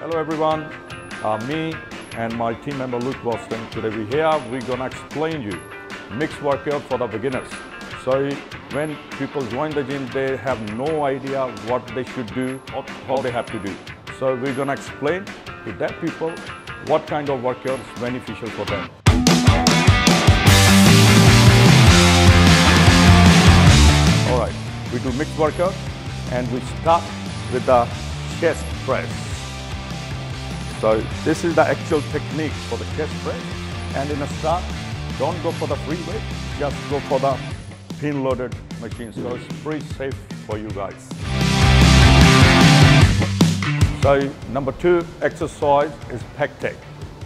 Hello everyone, uh, me and my team member Luke Boston. Today we here, we're gonna explain you mixed workout for the beginners. So when people join the gym, they have no idea what they should do or how they have to do. So we're gonna explain to that people what kind of workout is beneficial for them. All right, we do mixed workout and we start with the chest press. So this is the actual technique for the chest press. And in a start, don't go for the free weight, just go for the pin loaded machine. So it's pretty safe for you guys. So number two exercise is pec deck.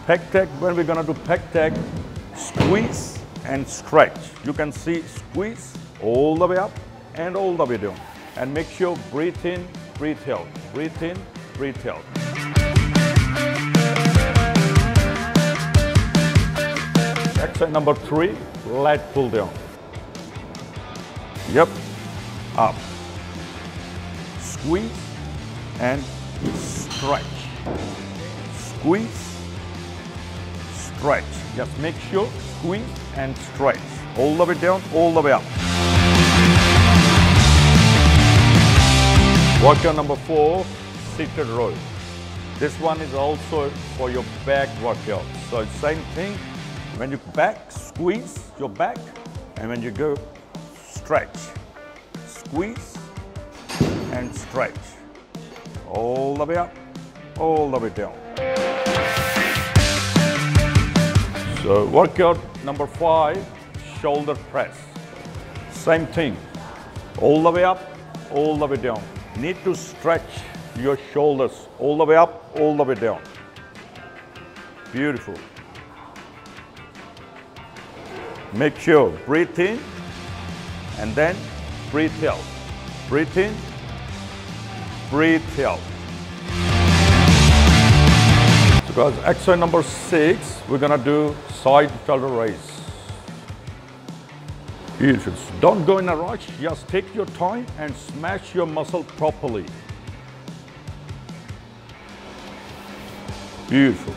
Pec deck, when we're gonna do pec deck, squeeze and stretch. You can see squeeze all the way up and all the way down. And make sure breathe in, breathe out, breathe in, breathe out. Exercise number three, leg pull down. Yep, up. Squeeze and stretch. Squeeze, stretch. Just make sure squeeze and stretch. All the way down, all the way up. Workout number four, seated row. This one is also for your back workout. So same thing, when you back, squeeze your back, and when you go, stretch. Squeeze and stretch. All the way up, all the way down. So workout number five, shoulder press. Same thing, all the way up, all the way down. Need to stretch your shoulders all the way up, all the way down. Beautiful. Make sure, breathe in and then breathe out. Breathe in, breathe out. Because exercise number six, we're gonna do side shoulder raise. Beautiful. Don't go in a rush, just take your time and smash your muscle properly. Beautiful.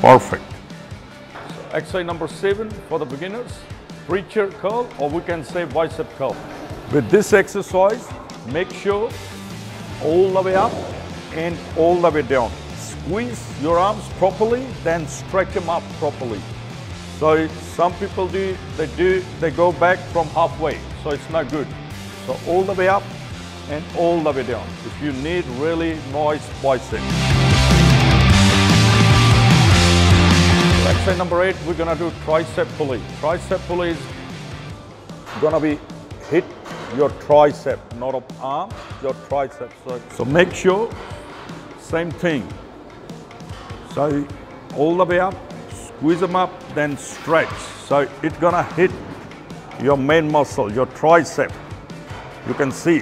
Perfect. Exercise number seven for the beginners, preacher curl or we can say bicep curl. With this exercise, make sure all the way up and all the way down. Squeeze your arms properly, then stretch them up properly. So some people do, they do, they go back from halfway, so it's not good. So all the way up and all the way down. If you need really nice bicep. Exercise number eight, we're gonna do tricep pulley. Tricep pulley is gonna be hit your tricep, not up arm, your tricep. So, so make sure, same thing. So all the way up, squeeze them up, then stretch. So it's gonna hit your main muscle, your tricep. You can see.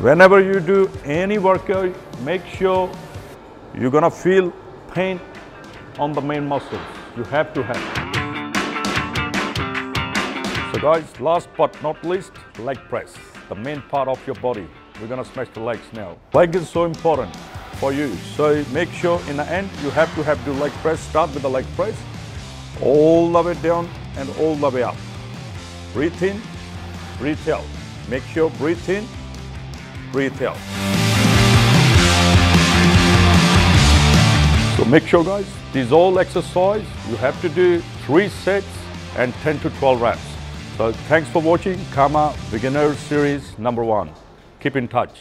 Whenever you do any workout, make sure you're gonna feel pain on the main muscles. You have to have. So guys, last but not least, leg press, the main part of your body. We're gonna smash the legs now. Leg is so important for you. So make sure in the end, you have to have the leg press. Start with the leg press, all the way down and all the way up. Breathe in, breathe out. Make sure breathe in, breathe out. So make sure guys, these all exercise, you have to do three sets and 10 to 12 reps. So thanks for watching Kahma Beginner Series number one. Keep in touch.